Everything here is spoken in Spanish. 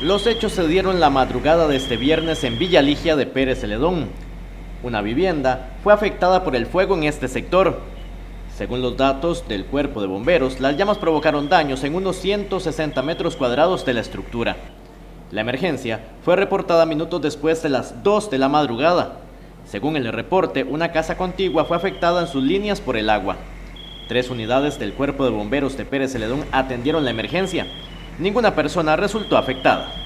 Los hechos se dieron la madrugada de este viernes en Villa Ligia de Pérez Celedón. Una vivienda fue afectada por el fuego en este sector. Según los datos del cuerpo de bomberos, las llamas provocaron daños en unos 160 metros cuadrados de la estructura. La emergencia fue reportada minutos después de las 2 de la madrugada. Según el reporte, una casa contigua fue afectada en sus líneas por el agua. Tres unidades del cuerpo de bomberos de Pérez Celedón atendieron la emergencia. Ninguna persona resultó afectada.